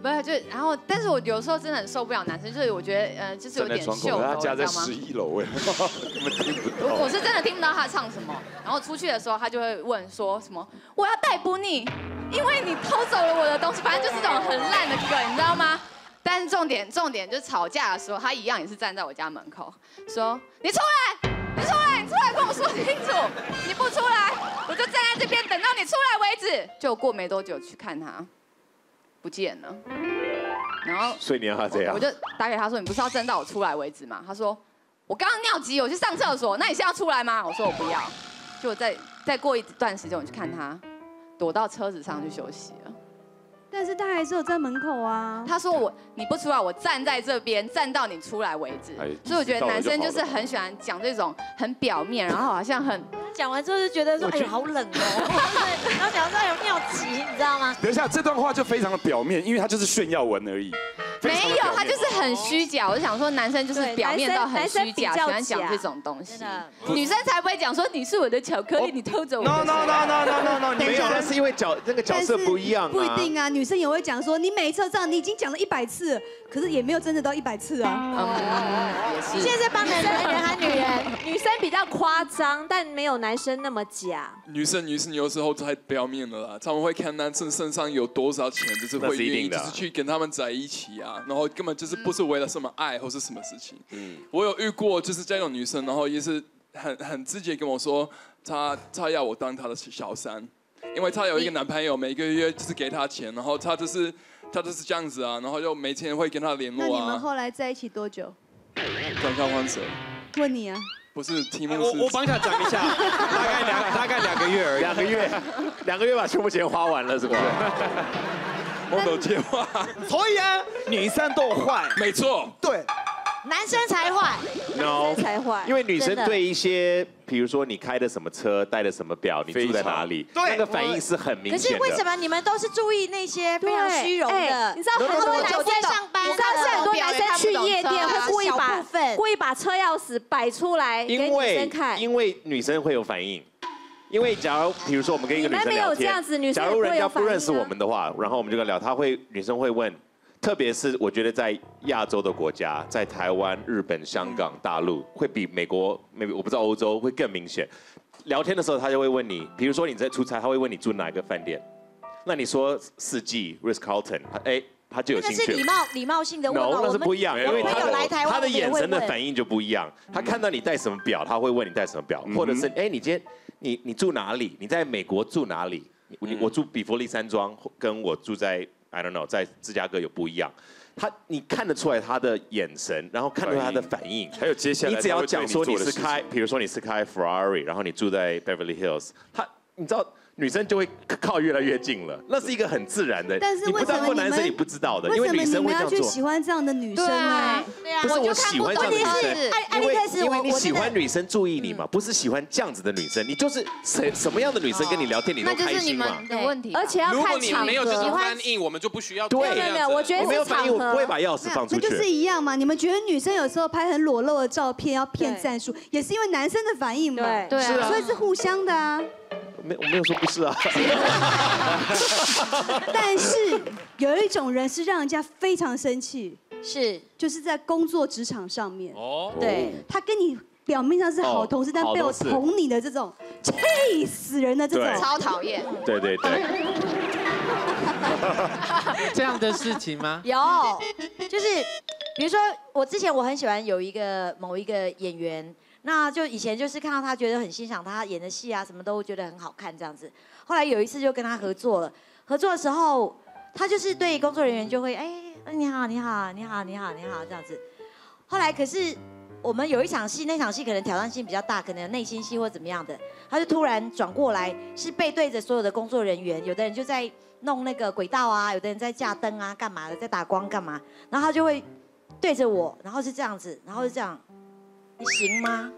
不是就然后，但是我有时候真的很受不了男生，就是我觉得呃就是有点秀逗，他家在你知道吗十？一楼哎，根本听不到。我我是真的听不到他唱什么，然后出去的时候他就会问说什么我要逮捕你，因为你偷走了我的东西，反正就是这种很烂的梗，你知道吗？但是重点重点就是吵架的时候，他一样也是站在我家门口，说你出来，你出来，你出来跟我说清楚，你不出来，我就站在这边等到你出来为止。就过没多久去看他，不见了，然后所以你要他这样我。就打给他说：“你不是要站到我出来为止吗？”他说：“我刚刚尿急，我去上厕所。那你现在要出来吗？”我说：“我不要。”就我再再过一段时间，我去看他，躲到车子上去休息了。但是他还是有在门口啊。他说我你不出来，我站在这边站到你出来为止哎。所以我觉得男生就是很喜欢讲这种很表面，然后好像很讲完之后就觉得说，哎呦好冷哦，然后讲到有尿急，你知道吗？等一下，这段话就非常的表面，因为他就是炫耀文而已。没有他就是很虚假。我就想说，男生就是表面到很男生虚假，喜欢讲这种东西真的。女生才不会讲说你是我的巧克力，你偷走我的 No no。no no no no no，没有，那是因为角那个角色不一样啊。不一定啊，女生也会讲说，你每一次都这样，你已经讲了一百次，可是也没有真的到一百次啊。现在在帮男人还女人？女生比较夸张，但没有男生那么假。女生女生有时候太表面了啦，他们会看男生身上有多少钱，就是会愿意就是去跟他们在一起啊，然后根本就是不是为了什么爱或是什么事情。嗯，我有遇过就是这种女生，然后也是很很直接跟我说，她她要我当她的小三，因为她有一个男朋友，每个月就是给她钱，然后她就是她就是这样子啊，然后又每天会跟她联络那你们。后来在一起多久？转看换谁？问你啊。不是题目是。我我帮他讲一下，大概两大概两个月而已。两个月，两个月把全部钱花完了，是不是？我都接话。所以啊，女生都坏。没错。对。男生才坏，No，才坏因为女生对一些，比如说你开的什么车，戴的什么表，你住在哪里，那个反应是很明可显的。是为什么你们都是注意那些非常虚荣对的？哎你知道很多男生上班，你知道是很多男生去夜店会故意把部分故意把车钥匙摆出来给女因为生看。因为女生会有反应。因为假如比如说我们跟一个女生你们没有聊天这样子，女生假如人家不认识我们的话，然后我们就跟他聊，他会女生会问，特别是我觉得在亚洲的国家，在台湾、日本、香港、大陆，会比美国、美我不知道欧洲会更明显。聊天的时候，他就会问你，比如说你在出差，他会问你住哪一个饭店，那你说四季 Ritz Carlton，哎，他就有那兴趣那。是礼貌礼貌性的问 no，那是不一样，因为他的眼神的反应就不一样。他看到你戴什么表，他会问你戴什么表，或者是哎，你今天你你住哪里？你在美国住哪里？我住比佛利山庄，跟我住在 I don't know 在芝加哥有不一样。他你看得出来他的眼神，然后看得出来他的反应，还有接下来你只要讲说你是开，比如说你是开 Ferrari，然后你住在 Beverly Hills，他你知道。女生就会靠越来越近了，那是一个很自然的。但是你不知道为什么男生你不知道的，因为什么为女生你们要去会这样做。喜欢这样的女生啊？对啊不是我喜欢这样的女生，因为因为你喜欢女生注意你嘛，不是喜欢这样子的女生，你就是什什么样的女生跟你聊天你都开心嘛。的问题而且要如果看场你没有这种合。反应，我们就不需要对没有我觉得我没有反应，我不会把钥匙放出去。那就是一样嘛。你们觉得女生有时候拍很裸露的照片要骗战术，也是因为男生的反应嘛？对对啊所以是互相的啊。没我没有说不是啊。但是有一种人是让人家非常生气，是就是在工作职场上面，哦，对，他跟你表面上是好同事，哦但背后好同事捅你的这种，气死人的这种。超讨厌。对对对，这样的事情吗？有，就是比如说我之前我很喜欢有一个某一个演员，那就以前就是看到他觉得很欣赏他演的戏啊，什么都觉得很好看这样子。后来有一次就跟他合作了，合作的时候他就是对工作人员就会哎你好你好你好你好你好这样子。后来可是我们有一场戏，那场戏可能挑战性比较大，可能内心戏或怎么样的，他就突然转过来，是背对着所有的工作人员，有的人就在弄那个轨道啊，有的人在架灯啊，干嘛的，在打光干嘛，然后他就会对着我，然后是这样子，然后是这样，你行吗？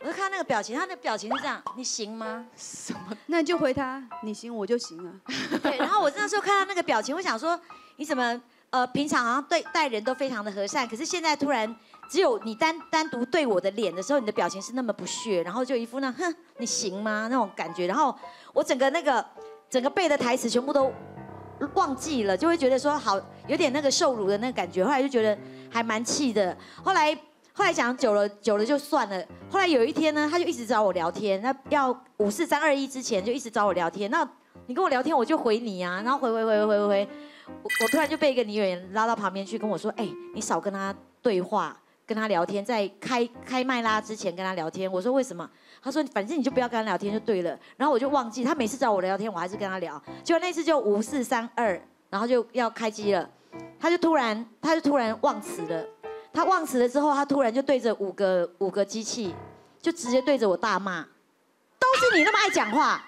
我就看那个表情，他那个表情是这样，你行吗？什么？那你就回他，你行我就行啊。对，然后我那时候看他那个表情，我想说，你怎么呃平常好像对待人都非常的和善，可是现在突然只有你单单独对我的脸的时候，你的表情是那么不屑，然后就一副那哼你行吗那种感觉，然后我整个那个整个背的台词全部都忘记了，就会觉得说好有点那个受辱的那个感觉，后来就觉得还蛮气的，后来。后来讲久了，久了就算了。后来有一天呢，他就一直找我聊天，那要五四三二一之前就一直找我聊天。那你跟我聊天，我就回你啊，然后回回回回回回，我我突然就被一个女演员拉到旁边去跟我说：“哎，你少跟他对话，跟他聊天，在开开麦拉之前跟他聊天。”我说：“为什么？”他说：“反正你就不要跟他聊天就对了。”然后我就忘记，他每次找我聊天，我还是跟他聊。结果那次就五四三二，然后就要开机了，他就突然他就突然忘词了。他忘词了之后，他突然就对着五个五个机器，就直接对着我大骂，都是你那么爱讲话，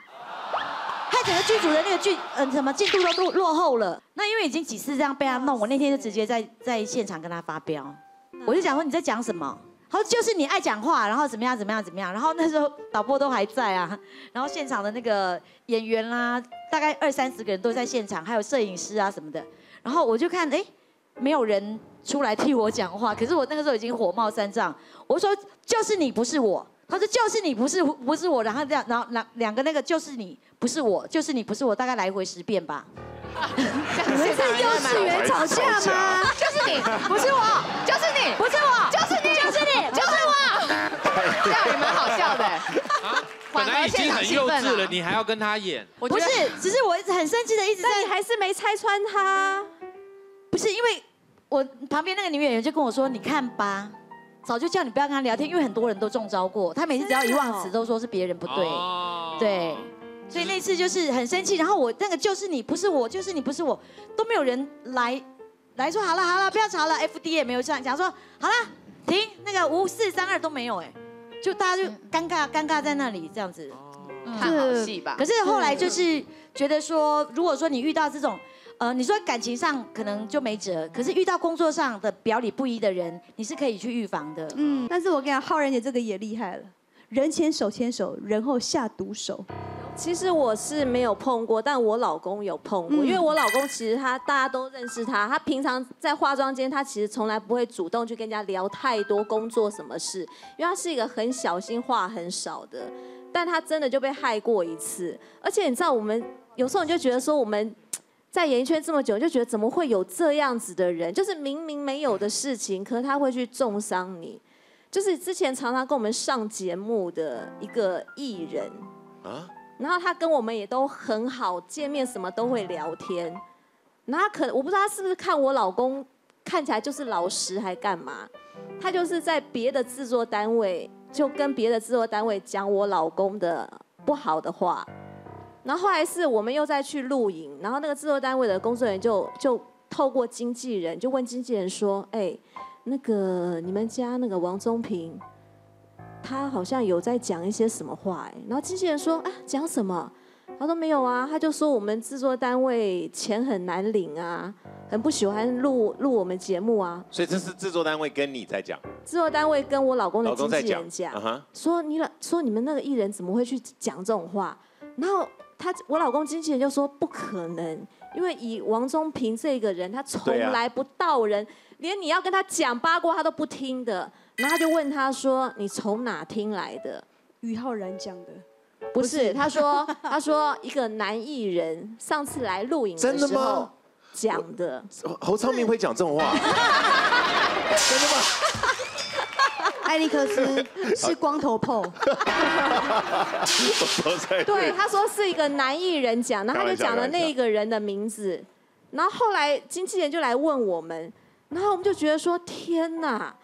害整个剧组的那个剧，嗯，什么进度都落落后了。那因为已经几次这样被他弄，我那天就直接在在现场跟他发飙，我就讲说你在讲什么？他说就是你爱讲话，然后怎么样怎么样怎么样。然后那时候导播都还在啊，然后现场的那个演员啦，大概二三十个人都在现场，还有摄影师啊什么的。然后我就看，哎，没有人。出来替我讲话，可是我那个时候已经火冒三丈。我说就是你不是我，他说就是你不是不是我，然后这样，然后两两个那个就是你不是我，就是你不是我，大概来回十遍吧。你们是幼稚园吵架吗？就是你不是我，就是你不是我，就是你就是你就是我，这样也蛮好笑的。啊，本来已经很幼稚了，你还要跟他演？不是，只是我一直很生气的一直在，你还是没拆穿他。不是因为。我旁边那个女演员就跟我说：“你看吧，早就叫你不要跟他聊天，因为很多人都中招过。他每次只要一忘词，都说是别人不对，对。所以那次就是很生气。然后我那个就是你，不是我，就是你，不是我，都没有人来来说好了好了，不要吵了。F D 也没有这样讲说好了，停，那个五四三二都没有哎，就大家就尴尬尴尬在那里这样子，看好戏吧。可是后来就是觉得说，如果说你遇到这种。呃，你说感情上可能就没辙，可是遇到工作上的表里不一的人，你是可以去预防的。嗯，但是我跟你讲，浩然姐这个也厉害了，人前手牵手，人后下毒手。其实我是没有碰过，但我老公有碰过，因为我老公其实他大家都认识他，他平常在化妆间，他其实从来不会主动去跟人家聊太多工作什么事，因为他是一个很小心话很少的，但他真的就被害过一次，而且你知道，我们有时候你就觉得说我们。在演艺圈这么久，就觉得怎么会有这样子的人？就是明明没有的事情，可是他会去重伤你。就是之前常常跟我们上节目的一个艺人啊，然后他跟我们也都很好，见面什么都会聊天。那可我不知道他是不是看我老公看起来就是老实，还干嘛？他就是在别的制作单位就跟别的制作单位讲我老公的不好的话。然后后来是我们又再去录影，然后那个制作单位的工作人员就就透过经纪人就问经纪人说：“哎，那个你们家那个王宗平，他好像有在讲一些什么话？”哎，然后经纪人说：“啊，讲什么？”他说：“没有啊，他就说我们制作单位钱很难领啊，很不喜欢录录我们节目啊。”所以这是制作单位跟你在讲。制作单位跟我老公的经纪人讲，说你老说你们那个艺人怎么会去讲这种话？然后。他我老公经纪人就说不可能，因为以王宗平这个人，他从来不道人，连你要跟他讲八卦他都不听的。然后他就问他说：“你从哪听来的？”于浩然讲的，不是？他说他说一个男艺人上次来录影的时候讲的。侯昌明会讲这种话？真的吗？艾利克斯 是光头 PO，对，他说是一个男艺人讲，然后他就讲了那个人的名字，然后后来经纪人就来问我们，然后我们就觉得说天哪，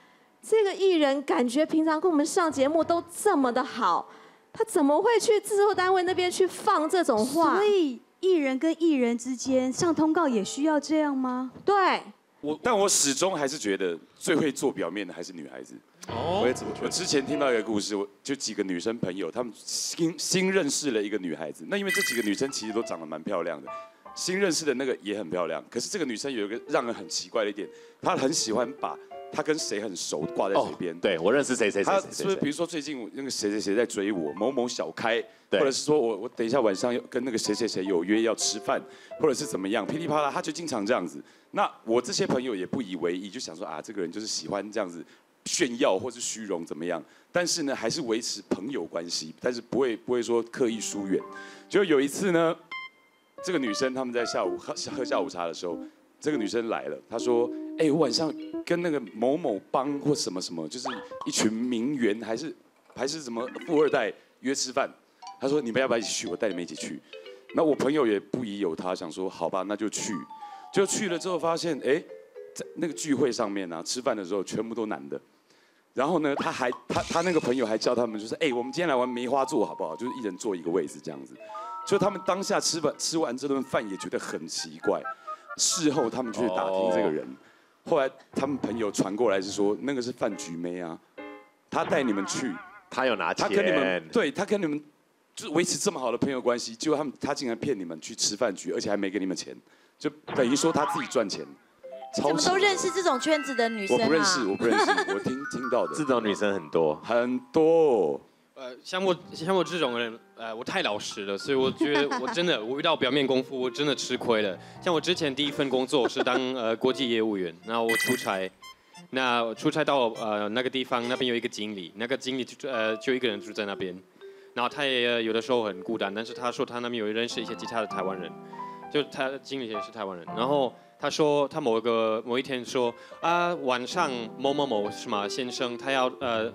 这个艺人感觉平常跟我们上节目都这么的好，他怎么会去制作单位那边去放这种话？所以艺人跟艺人之间上通告也需要这样吗？对，我但我始终还是觉得最会做表面的还是女孩子。哦我也怎么？我之前听到一个故事，我就几个女生朋友，她们新新认识了一个女孩子。那因为这几个女生其实都长得蛮漂亮的，新认识的那个也很漂亮。可是这个女生有一个让人很奇怪的一点，她很喜欢把她跟谁很熟挂在嘴边。哦对我认识谁谁谁她谁谁是不是比如说最近那个谁谁谁在追我，某某小开，或者是说我我等一下晚上要跟那个谁谁谁有约要吃饭，或者是怎么样，噼里啪啦，他就经常这样子。那我这些朋友也不以为意，就想说啊，这个人就是喜欢这样子炫耀或是虚荣怎么样？但是呢，还是维持朋友关系，但是不会不会说刻意疏远。就有一次呢，这个女生他们在下午喝喝下午茶的时候，这个女生来了，她说：“哎、我晚上跟那个某某帮或什么什么，就是一群名媛还是还是什么富二代约吃饭。”他说：“你们要不要一起去？我带你们一起去。”那我朋友也不疑有他，想说：“好吧，那就去。”就去了之后发现，哎，在那个聚会上面呢、吃饭的时候全部都男的。然后呢，他还他他那个朋友还叫他们，就是哎、我们今天来玩梅花座好不好？就是一人坐一个位置这样子。就他们当下吃饭吃完这顿饭也觉得很奇怪，事后他们就去打听这个人，后来他们朋友传过来是说那个是饭局妹啊，他带你们去，他有拿他跟你们钱对他跟你们就是维持这么好的朋友关系，结果他们他竟然骗你们去吃饭局，而且还没给你们钱，就等于说他自己赚钱，超扯怎么都认识这种圈子的女生啊？我不认识，我不认识，我听听到的。这种女生很多，很多。呃，像我像我这种人，呃，我太老实了，所以我觉得我真的，我遇到表面功夫，我真的吃亏了。像我之前第一份工作是当呃国际业务员，然后我出差，那我出差到呃那个地方，那边有一个经理，那个经理就呃就一个人住在那边，然后他也有的时候很孤单，但是他说他那边有认识一些其他的台湾人，就他经理也是台湾人，然后他说他某一个某一天说啊晚上某某某什么先生他要呃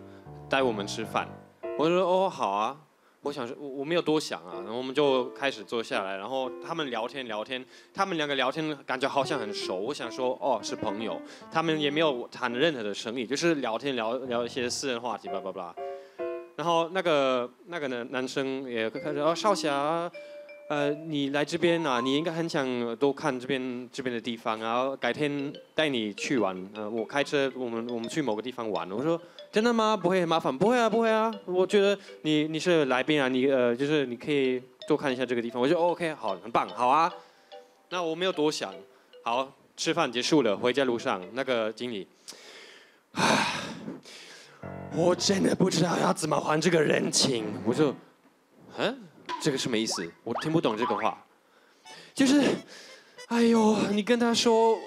带我们吃饭，我就说哦好啊，我想说我我没有多想啊，然后我们就开始坐下来，然后他们聊天聊天，他们两个聊天感觉好像很熟，我想说哦是朋友，他们也没有谈任何的生意，就是聊天聊聊一些私人话题，叭叭叭。然后那个那个男男生也开始哦，少侠，呃，你来这边啊，你应该很想多看这边这边的地方，然后改天带你去玩。呃，我开车，我们我们去某个地方玩。我说真的吗？不会很麻烦？不会啊，不会啊。我觉得你你是来宾啊，你呃就是你可以多看一下这个地方。我就 OK，好，很棒，好啊。那我没有多想，好，吃饭结束了，回家路上那个经理，我真的不知道要怎么还这个人情。我就，嗯，这个什么意思？我听不懂这个话。就是，哎呦，你跟他说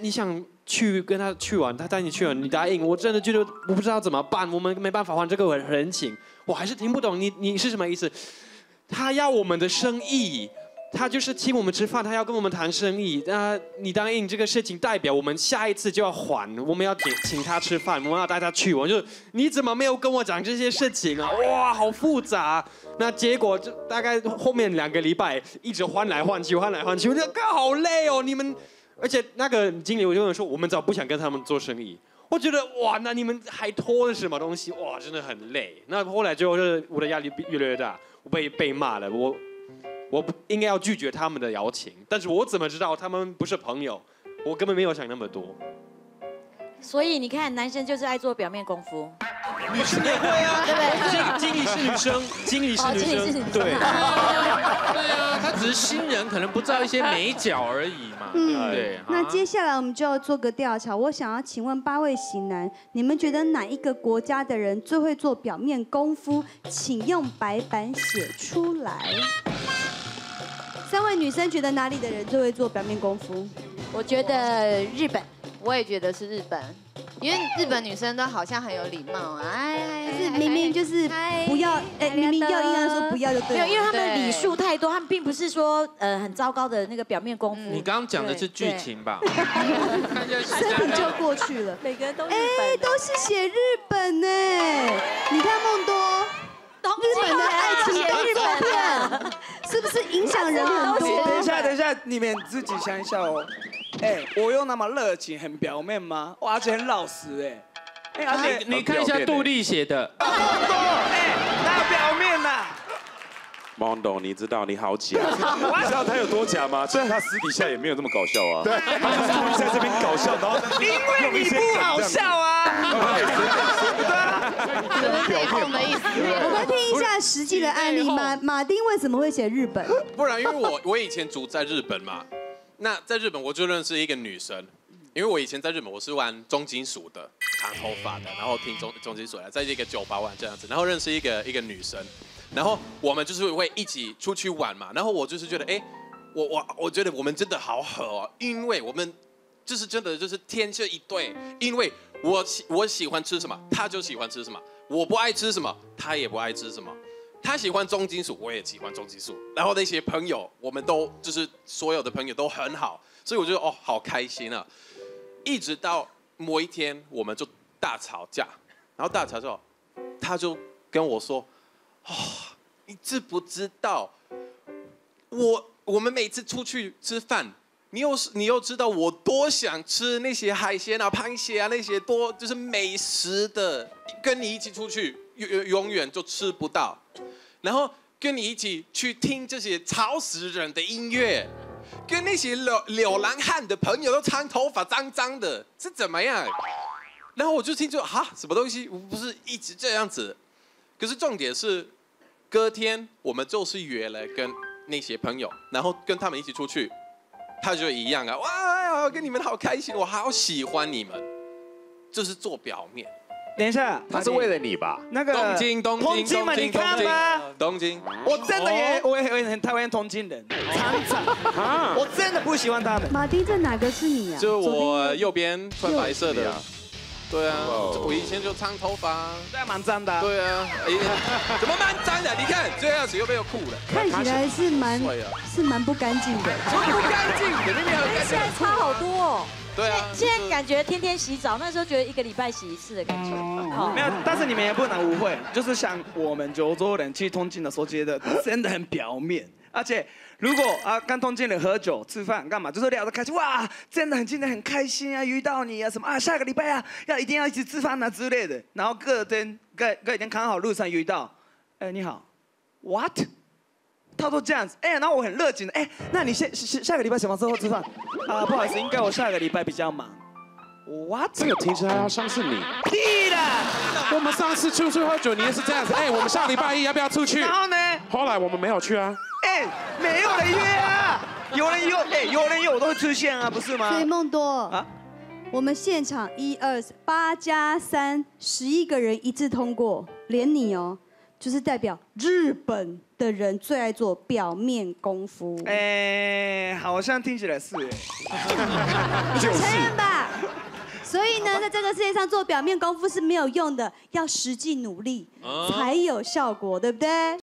你想去跟他去玩，他带你去玩，你答应，我真的觉得我不知道怎么办，我们没办法还这个人情，我还是听不懂你你是什么意思？他要我们的生意。他就是请我们吃饭，他要跟我们谈生意。那你答应这个事情，代表我们下一次就要还，我们要请请他吃饭，我们要带他去玩。就你怎么没有跟我讲这些事情啊？哇，好复杂。那结果就大概后面两个礼拜一直换来换去，换来换去，我觉得哥好累哦。你们，而且那个经理我就跟我说，我们早不想跟他们做生意。我觉得哇，那你们还拖着什么东西？哇，真的很累。那后来就是我的压力越来越大，我被被骂了，我。我不应该要拒绝他们的邀请，但是我怎么知道他们不是朋友？我根本没有想那么多。所以你看，男生就是爱做表面功夫。女生也会啊，对不对？经经理是女生，经理是哦女生，经理是女生对。对啊，他只是新人，可能不知道一些美角而已嘛。嗯对。那接下来我们就要做个调查，我想要请问八位型男，你们觉得哪一个国家的人最会做表面功夫？请用白板写出来。三位女生觉得哪里的人最会做表面功夫？我觉得日本。我也觉得是日本，因为日本女生都好像很有礼貌啊，哎，是明明就是不要，哎，明明要硬要说不要就对，了。因为他们礼数太多，他们并不是说呃很糟糕的那个表面功夫。你刚刚讲的是剧情吧？身体就过去了。每个人都哎，都是写日本呢。你看梦多，日本的爱情动作片，是不是影响人很多？等一下，等一下，你们自己想一下哦。哎，我有那么热情，很表面吗？我而且很老实哎。哎，而且你你看一下杜丽写的，哎，哪有表面呐？Mondo，你知道你好假。你知道他有多假吗？虽然他私底下也没有这么搞笑啊，对，他就是故意在这边搞笑，然后因为你不好笑啊。我们意思。我们听一下实际的案例。马马丁为什么会写日本？不然，因为我我以前住在日本嘛，那在日本我就认识一个女生，因为我以前在日本我是玩重金属的，长头发的，然后听重重金属的，在一个酒吧玩这样子，然后认识一个一个女生，然后我们就是会一起出去玩嘛，然后我就是觉得，哎，我我我觉得我们真的好合哦，因为我们就是真的就是天生一对，因为我喜我喜欢吃什么，他就喜欢吃什么，我不爱吃什么，他也不爱吃什么。他喜欢重金属，我也喜欢重金属。然后那些朋友，我们都就是所有的朋友都很好，所以我觉得哦，好开心啊！一直到某一天，我们就大吵架，然后大吵之后，他就跟我说：“啊、你知不知道，我我们每次出去吃饭，你又是你又知道我多想吃那些海鲜啊、螃蟹啊那些多就是美食的，跟你一起出去永永远就吃不到，然后跟你一起去听这些吵死人的音乐，跟那些流流浪汉的朋友都长头发脏脏的，是怎么样？然后我就听就哈什么东西，不是一直这样子，可是重点是，隔天我们就是约了跟那些朋友，然后跟他们一起出去，他就一样啊，哇，跟你们好开心，我好喜欢你们，就是做表面。等一下，他是为了你吧？那个东京，东京，东京嘛，你看吧，东京，我真的也我也我也很讨厌东京人，常常，我真的不喜欢他们。马丁，这哪个是你啊？就左边我右边穿白色的，对啊，哦我以前就长头发，对啊，蛮脏的。对啊，哎，怎么蛮脏的？你看这样子又没有裤了，看起来是蛮是蛮不干净的。怎么不干净？里面很干净现在。差好多哦。对啊，现在感觉天天洗澡，那时候觉得一个礼拜洗一次的感觉。好没有，但是你们也不能误会，就是像我们九州人去东京的时候，觉得真的很表面。而且如果啊跟东京人喝酒吃饭干嘛，就是聊得开心，哇，真的很今天很开心啊，遇到你啊什么啊，下个礼拜啊要一定要一起吃饭啊之类的。然后隔天隔隔一天刚好路上遇到，哎你好，what？他都这样子，哎、然后我很热情的，哎、那你下下下个礼拜什么时候吃饭？啊，不好意思，应该我下个礼拜比较忙。What？这个听起来要像是你。屁的！我们上次出去喝酒，你也是这样子。哎，我们下礼拜一要不要出去？然后呢？后来我们没有去啊。哎、没有人约啊，有人约，哎、有人约我都会出现啊，不是吗？所以梦多啊，我们现场一二八加三，十一个人一致通过，连你哦，就是代表日本的人最爱做表面功夫。哎、好像听起来是哎，承认吧。所以呢，在这个世界上做表面功夫是没有用的，要实际努力哦才有效果，对不对？